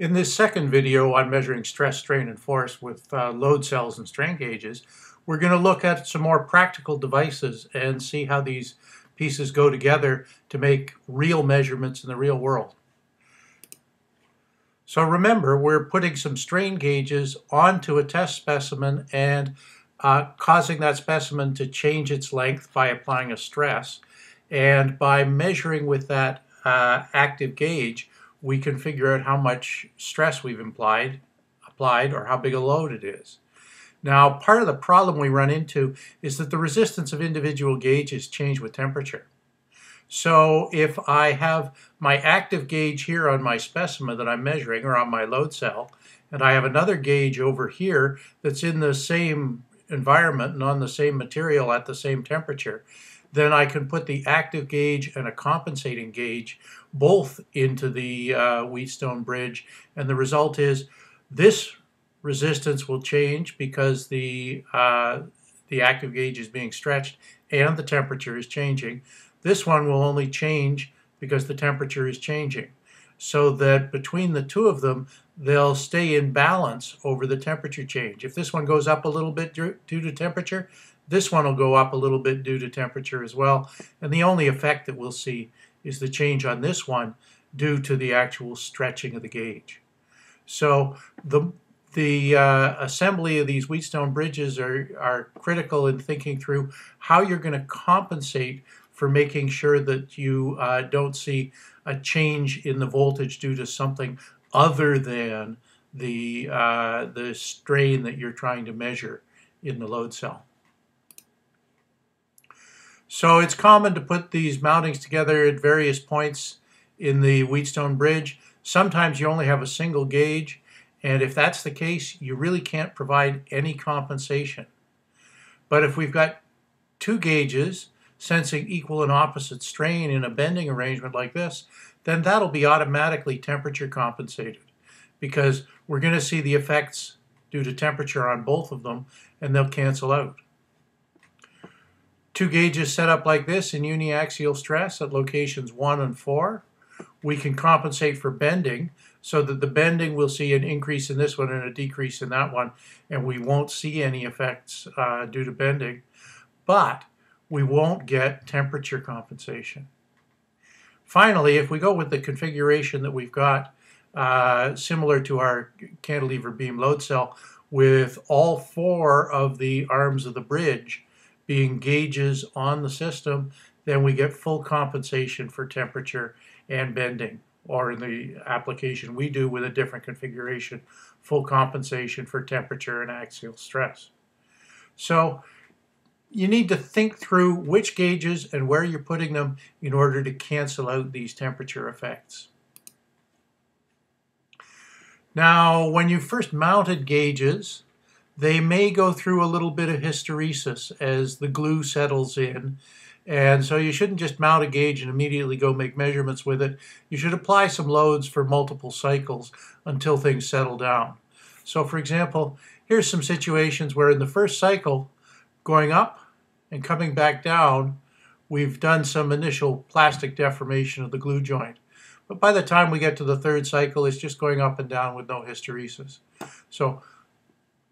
In this second video on measuring stress, strain, and force with uh, load cells and strain gauges, we're going to look at some more practical devices and see how these pieces go together to make real measurements in the real world. So remember, we're putting some strain gauges onto a test specimen and uh, causing that specimen to change its length by applying a stress. And by measuring with that uh, active gauge, we can figure out how much stress we've implied, applied or how big a load it is. Now, part of the problem we run into is that the resistance of individual gauges change with temperature. So if I have my active gauge here on my specimen that I'm measuring or on my load cell, and I have another gauge over here that's in the same environment and on the same material at the same temperature, then I can put the active gauge and a compensating gauge both into the uh, Wheatstone bridge. And the result is this resistance will change because the, uh, the active gauge is being stretched and the temperature is changing. This one will only change because the temperature is changing. So that between the two of them, they'll stay in balance over the temperature change. If this one goes up a little bit due to temperature, this one will go up a little bit due to temperature as well. And the only effect that we'll see is the change on this one due to the actual stretching of the gauge. So the the uh, assembly of these Wheatstone bridges are, are critical in thinking through how you're going to compensate for making sure that you uh, don't see a change in the voltage due to something other than the, uh, the strain that you're trying to measure in the load cell. So it's common to put these mountings together at various points in the Wheatstone bridge. Sometimes you only have a single gauge, and if that's the case, you really can't provide any compensation. But if we've got two gauges sensing equal and opposite strain in a bending arrangement like this, then that'll be automatically temperature compensated because we're going to see the effects due to temperature on both of them and they'll cancel out. Two gauges set up like this in uniaxial stress at locations 1 and 4. We can compensate for bending so that the bending will see an increase in this one and a decrease in that one, and we won't see any effects uh, due to bending. But we won't get temperature compensation. Finally, if we go with the configuration that we've got, uh, similar to our cantilever beam load cell, with all four of the arms of the bridge being gauges on the system, then we get full compensation for temperature and bending. Or in the application we do with a different configuration, full compensation for temperature and axial stress. So you need to think through which gauges and where you're putting them in order to cancel out these temperature effects. Now, when you first mounted gauges, they may go through a little bit of hysteresis as the glue settles in. And so you shouldn't just mount a gauge and immediately go make measurements with it. You should apply some loads for multiple cycles until things settle down. So for example, here's some situations where in the first cycle, going up and coming back down, we've done some initial plastic deformation of the glue joint. But by the time we get to the third cycle, it's just going up and down with no hysteresis. So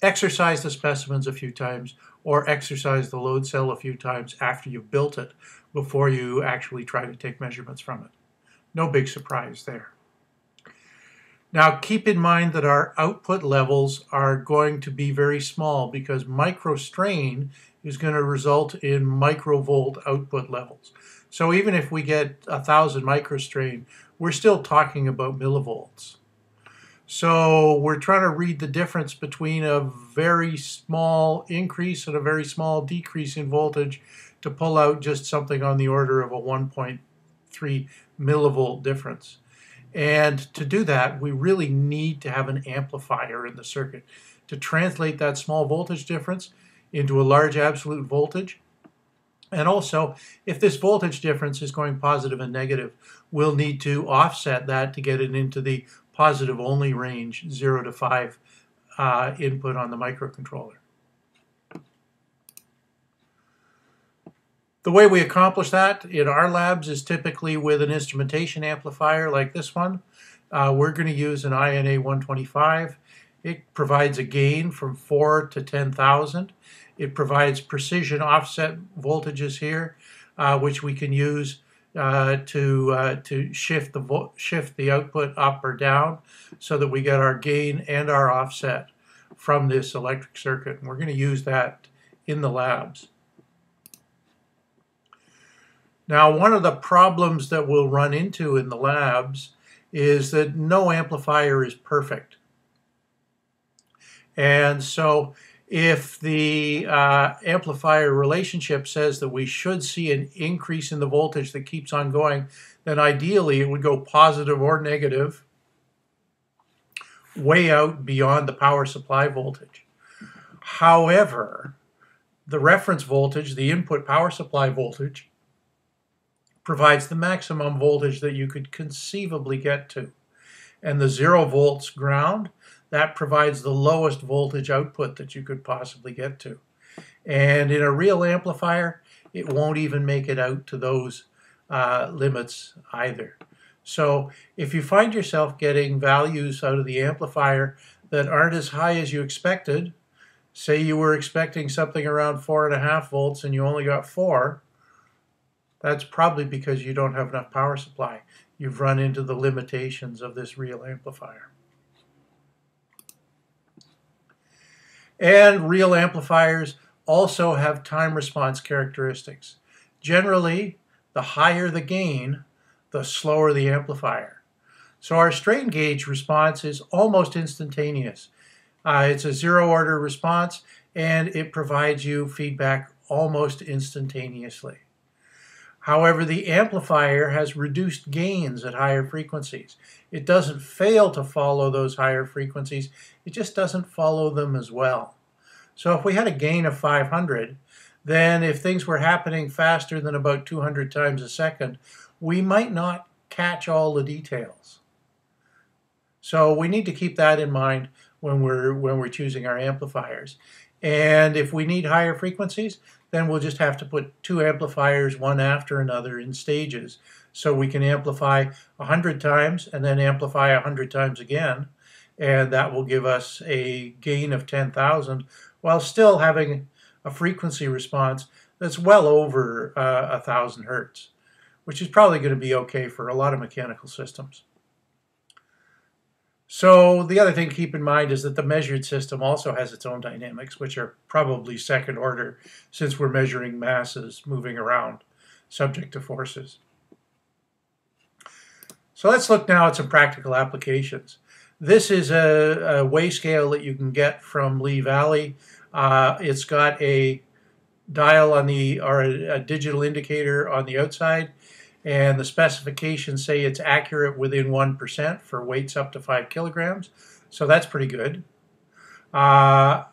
exercise the specimens a few times or exercise the load cell a few times after you've built it before you actually try to take measurements from it. No big surprise there. Now keep in mind that our output levels are going to be very small because microstrain is going to result in microvolt output levels. So even if we get a thousand microstrain, we're still talking about millivolts. So we're trying to read the difference between a very small increase and a very small decrease in voltage to pull out just something on the order of a 1.3 millivolt difference. And to do that, we really need to have an amplifier in the circuit to translate that small voltage difference into a large absolute voltage. And also, if this voltage difference is going positive and negative, we'll need to offset that to get it into the positive only range 0 to 5 uh, input on the microcontroller. The way we accomplish that in our labs is typically with an instrumentation amplifier like this one. uh, we're going to use an INA 125. It provides a gain from 4 to 10,000. It provides precision offset voltages here, uh, which we can use uh, to uh, to shift the shift the output up or down, so that we get our gain and our offset from this electric circuit. And we're going to use that in the labs. Now, one of the problems that we'll run into in the labs is that no amplifier is perfect. And so if the uh, amplifier relationship says that we should see an increase in the voltage that keeps on going, then ideally it would go positive or negative way out beyond the power supply voltage. However, the reference voltage, the input power supply voltage, provides the maximum voltage that you could conceivably get to. And the zero volts ground, that provides the lowest voltage output that you could possibly get to. And in a real amplifier, it won't even make it out to those uh, limits either. So if you find yourself getting values out of the amplifier that aren't as high as you expected, say you were expecting something around four and a half volts and you only got four, that's probably because you don't have enough power supply. You've run into the limitations of this real amplifier. And real amplifiers also have time response characteristics. Generally, the higher the gain, the slower the amplifier. So our strain gauge response is almost instantaneous. Uh, it's a zero order response and it provides you feedback almost instantaneously. However, the amplifier has reduced gains at higher frequencies. It doesn't fail to follow those higher frequencies, it just doesn't follow them as well. So if we had a gain of 500, then if things were happening faster than about 200 times a second, we might not catch all the details. So we need to keep that in mind when we're when we're choosing our amplifiers. And if we need higher frequencies, then we'll just have to put two amplifiers one after another in stages. So we can amplify 100 times and then amplify 100 times again. And that will give us a gain of 10,000 while still having a frequency response that's well over uh, 1,000 hertz, which is probably going to be okay for a lot of mechanical systems. So the other thing to keep in mind is that the measured system also has its own dynamics, which are probably second order since we're measuring masses moving around subject to forces. So let's look now at some practical applications. This is a, a weigh scale that you can get from Lee Valley. Uh, it's got a dial on the, or a, a digital indicator on the outside and the specifications say it's accurate within 1% for weights up to 5 kilograms. So that's pretty good. Uh,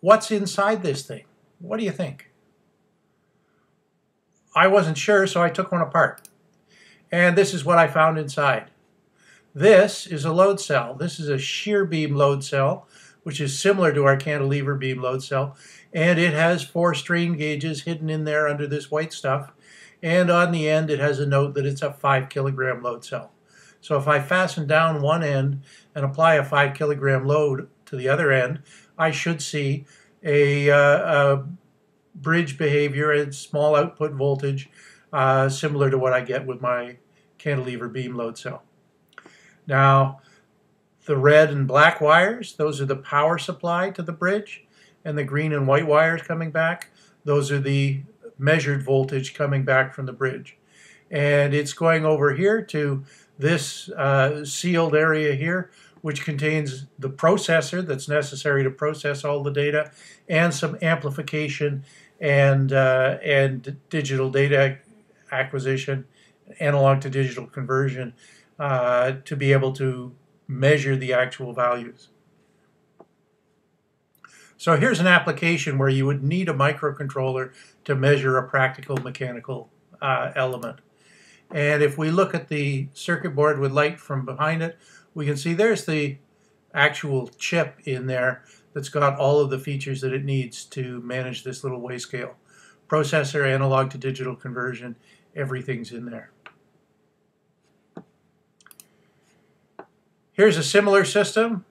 what's inside this thing? What do you think? I wasn't sure, so I took one apart. And this is what I found inside. This is a load cell. This is a shear beam load cell, which is similar to our cantilever beam load cell. And it has four strain gauges hidden in there under this white stuff and on the end it has a note that it's a 5 kilogram load cell. So if I fasten down one end and apply a 5 kilogram load to the other end, I should see a, uh, a bridge behavior and small output voltage uh, similar to what I get with my cantilever beam load cell. Now, the red and black wires, those are the power supply to the bridge, and the green and white wires coming back, those are the measured voltage coming back from the bridge. And it's going over here to this uh, sealed area here, which contains the processor that's necessary to process all the data, and some amplification and uh, and digital data acquisition, analog to digital conversion, uh, to be able to measure the actual values. So here's an application where you would need a microcontroller to measure a practical mechanical uh, element. And if we look at the circuit board with light from behind it, we can see there's the actual chip in there that's got all of the features that it needs to manage this little weigh scale. Processor, analog to digital conversion, everything's in there. Here's a similar system.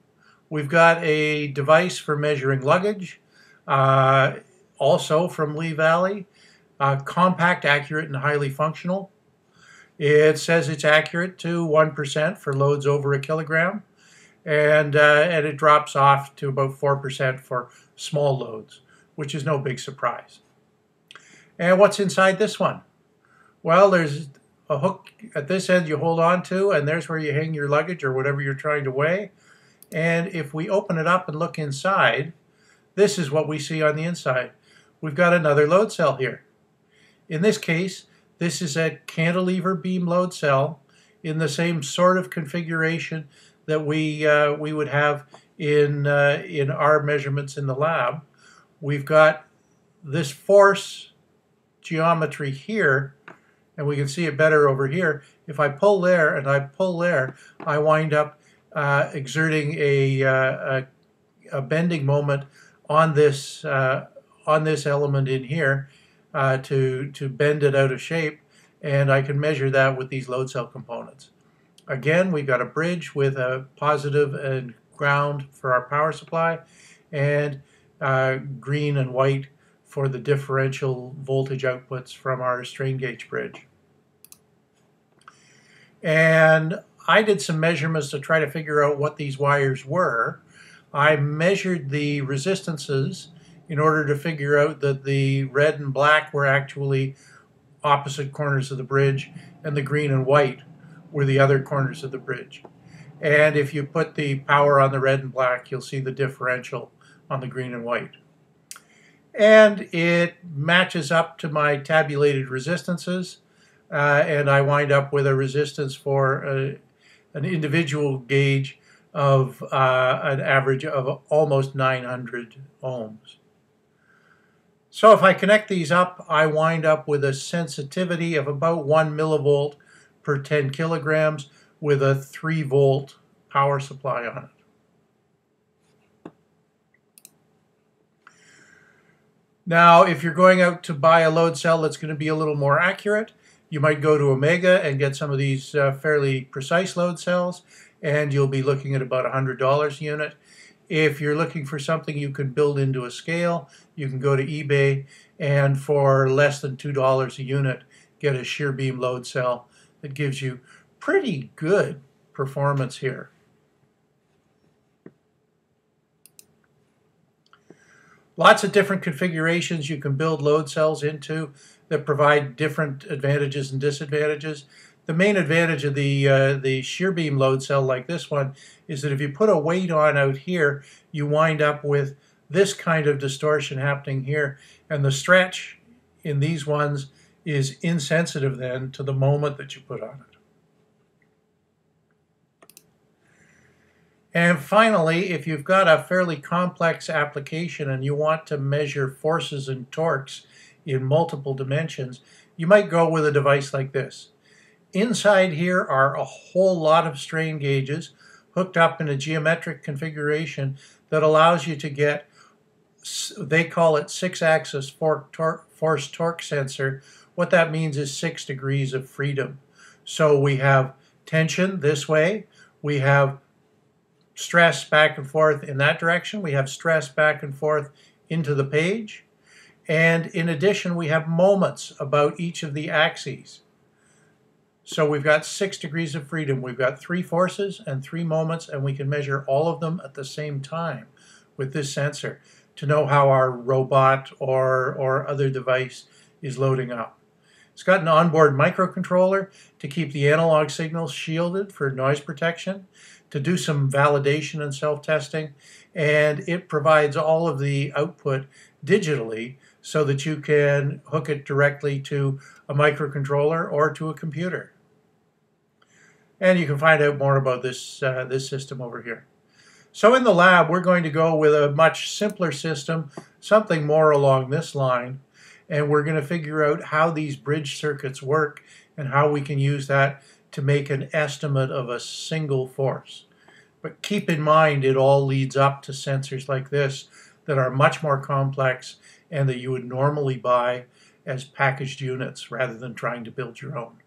We've got a device for measuring luggage, uh, also from Lee Valley. Uh, compact, accurate, and highly functional. It says it's accurate to 1% for loads over a kilogram, and, uh, and it drops off to about 4% for small loads, which is no big surprise. And what's inside this one? Well, there's a hook at this end you hold on to, and there's where you hang your luggage or whatever you're trying to weigh. And if we open it up and look inside, this is what we see on the inside. We've got another load cell here. In this case, this is a cantilever beam load cell in the same sort of configuration that we uh, we would have in uh, in our measurements in the lab. We've got this force geometry here, and we can see it better over here. If I pull there and I pull there, I wind up uh, exerting a, uh, a, a, bending moment on this uh, on this element in here, uh, to, to bend it out of shape, and I can measure that with these load cell components. Again, we've got a bridge with a positive and ground for our power supply, and green and white for the differential voltage outputs from our strain gauge bridge. And I did some measurements to try to figure out what these wires were. I measured the resistances in order to figure out that the red and black were actually opposite corners of the bridge and the green and white were the other corners of the bridge. And if you put the power on the red and black, you'll see the differential on the green and white. And it matches up to my tabulated resistances, uh, and I wind up with a resistance for a, an individual gauge of uh, an average of almost 900 ohms. So if I connect these up, I wind up with a sensitivity of about 1 millivolt per 10 kilograms with a 3 volt power supply on it. Now, if you're going out to buy a load cell that's going to be a little more accurate, you might go to Omega and get some of these uh, fairly precise load cells, and you'll be looking at about $100 a unit. If you're looking for something you can build into a scale, you can go to eBay and for less than $2 a unit, get a shear beam load cell that gives you pretty good performance here. Lots of different configurations you can build load cells into that provide different advantages and disadvantages. The main advantage of the, uh, the shear beam load cell like this one is that if you put a weight on out here, you wind up with this kind of distortion happening here. And the stretch in these ones is insensitive then to the moment that you put on it. And finally, if you've got a fairly complex application and you want to measure forces and torques in multiple dimensions, you might go with a device like this. Inside here are a whole lot of strain gauges hooked up in a geometric configuration that allows you to get, they call it six-axis force torque sensor. What that means is six degrees of freedom. So we have tension this way, we have stress back and forth in that direction, we have stress back and forth into the page, and in addition we have moments about each of the axes. So we've got six degrees of freedom. We've got three forces and three moments, and we can measure all of them at the same time with this sensor to know how our robot or, or other device is loading up. It's got an onboard microcontroller to keep the analog signals shielded for noise protection, to do some validation and self-testing, and it provides all of the output digitally so that you can hook it directly to a microcontroller or to a computer. And you can find out more about this, uh, this system over here. So in the lab, we're going to go with a much simpler system, something more along this line, and we're going to figure out how these bridge circuits work and how we can use that to make an estimate of a single force. But keep in mind, it all leads up to sensors like this that are much more complex and that you would normally buy as packaged units rather than trying to build your own.